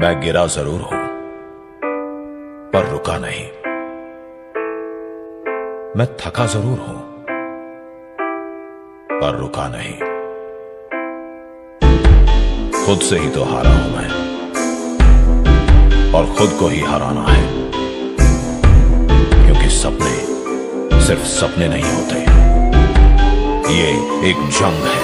मैं गिरा ज़रूर हूँ, पर रुका नहीं। मैं थका ज़रूर हूँ, पर रुका नहीं। खुद से ही तो हारा हूँ मैं, और खुद को ही हराना है, क्योंकि सपने सिर्फ़ सपने नहीं होते। ये एक जंग है,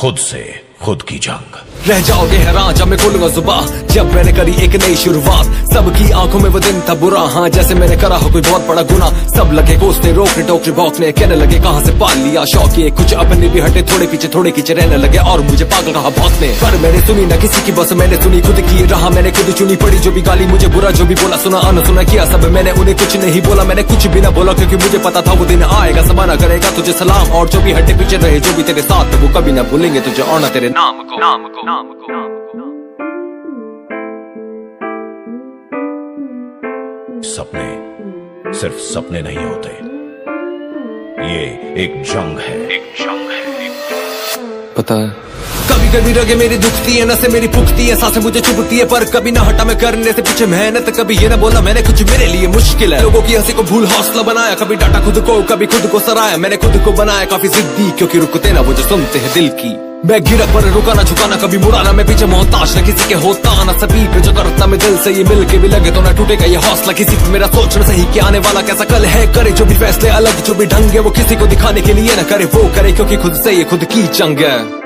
खुद से खुद की जंग। रह जाओगे हैरान जब मैं खोलूँगा जुबा। जब मैंने करी एक नई शुरुआत। सबकी आँखों में वो दिन था बुरा। हाँ जैसे मैंने करा हो कोई बहुत बड़ा गुना सब लगे कोसने रोकने, टोकने, भौंकने। कहने लगे, कहाँ से पाल लिया? शौक ये कुछ अपने भी हटे, थोड़े पीछे थोड़े पीछे रहने लगे। और मुझे पागल कहा भौंकने। पर मैंने सुनी ना किसी की बस, मैंने सुनी खुद की रहा। मैंने खुद चुनी पड़ी जो भी गाली, मुझे बुरा जो भी बोला, सुना अन सुना किया सब। मैंने उन्हें कुछ नहीं बोला, मैंने कुछ भी ना बोला, क्योंकि मुझे पता था वो दिन आएगा। समाना करेगा तुझे सलाम। और जो भी हटे, पीछे रहे, जो भी तेरे साथ, वो कभी ना भूलेंगे तुझे और ना तेरे नाम को। नाम को। नाम को सपने सिर्फ़ सपने नहीं होते। ये एक जंग है। एक जंग है पता है? कभी कभी रगे मेरी दुखती है नसें मेरी पुखती है साँसें मुझे चुभती है पर कभी ना हटा मैं करने से पीछे मेहनत कभी ये ना बोला मैंने कुछ मेरे लिए मुश्किल है। लोगों की हँसी को भूल हौसला बनाया कभी डाटा खुद को कभी खुद को सराया मैंने खुद को बनाया काफ़ी जिद्दी क्योंकि रुकते ना वो जो सुनते हैं दिल की। मैं गिर पर रुका ना, झुका कभी मुड़ा ना, मैं पीछे मोहताज ना, किसी के होता ना, सभी पे जो करता मैं दिल से, ये मिल के भी लगे तो ना टूटेगा ये हौसला। किसी पे मेरा सोचना सही कि आने वाला कैसा कल है, करे जो भी फैसले, अलग जो भी ढंग है, वो किसी को दिखाने के लिए ना करे, वो करे क्योंकि खुद से ये खुद की जंग है।